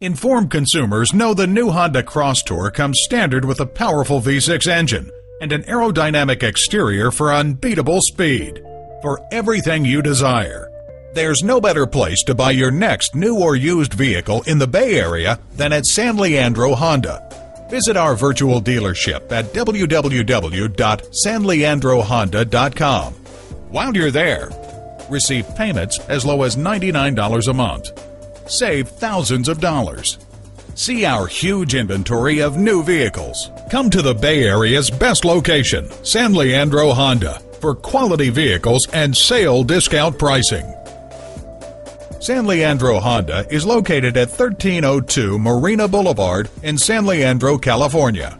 Informed consumers know the new Honda Crosstour comes standard with a powerful V6 engine and an aerodynamic exterior for unbeatable speed. For everything you desire, there's no better place to buy your next new or used vehicle in the Bay Area than at San Leandro Honda. Visit our virtual dealership at www.sanleandrohonda.com. While you're there, receive payments as low as $99 a month. Save thousands of dollars. See our huge inventory of new vehicles. Come to the Bay Area's best location, San Leandro Honda, for quality vehicles and sale discount pricing. San Leandro Honda is located at 1302 Marina Boulevard in San Leandro, California.